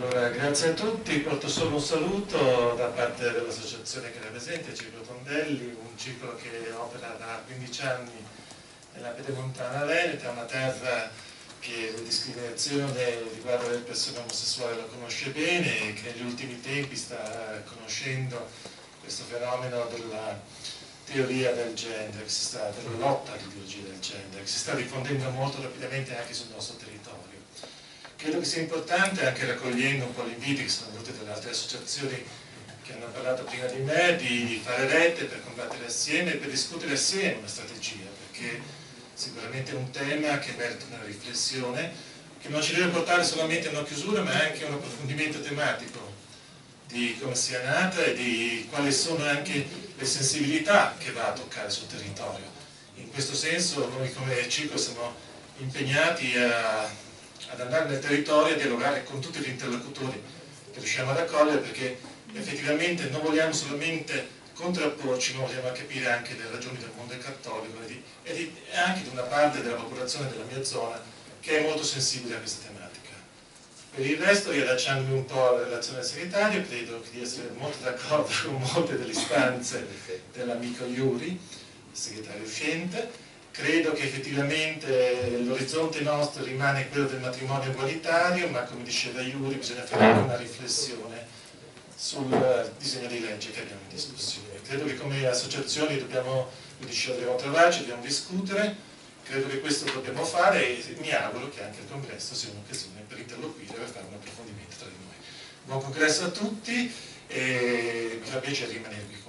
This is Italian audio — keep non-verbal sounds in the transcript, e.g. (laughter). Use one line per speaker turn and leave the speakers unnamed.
Allora, grazie a tutti, porto solo un saluto da parte dell'associazione che rappresenta, il Circolo Tondelli, un circolo che opera da 15 anni nella Pedemontana Veneta, una terra che la discriminazione riguardo le persone omosessuali lo conosce bene e che negli ultimi tempi sta conoscendo questo fenomeno della teoria del gender, della lotta all'ideologia del gender, che si sta diffondendo molto rapidamente anche sul nostro territorio. Credo che sia importante, anche raccogliendo un po' gli inviti che sono venuti dalle altre associazioni che hanno parlato prima di me, di fare rette per combattere assieme e per discutere assieme una strategia, perché sicuramente è un tema che merita una riflessione, che non ci deve portare solamente a una chiusura, ma anche a un approfondimento tematico di come sia nata e di quali sono anche le sensibilità che va a toccare sul territorio. In questo senso noi come Circo siamo impegnati a nel territorio a dialogare con tutti gli interlocutori che riusciamo ad accogliere perché effettivamente non vogliamo solamente contrapporci, ma vogliamo capire anche le ragioni del mondo cattolico e, di, e, di, e anche di una parte della popolazione della mia zona che è molto sensibile a questa tematica. Per il resto, riallacciandomi un po' alla relazione sanitaria, credo di essere molto d'accordo (laughs) con molte delle istanze dell'amico Iuri, segretario uscente, Credo che effettivamente l'orizzonte nostro rimane quello del matrimonio egualitario, ma come diceva Iuri bisogna fare una riflessione sul disegno di legge che abbiamo in discussione. Credo che come associazioni dobbiamo, dobbiamo trovarci, dobbiamo discutere, credo che questo dobbiamo fare e mi auguro che anche il congresso sia un'occasione per interloquire per fare un approfondimento tra di noi. Buon congresso a tutti e mi fa piacere rimanere qui con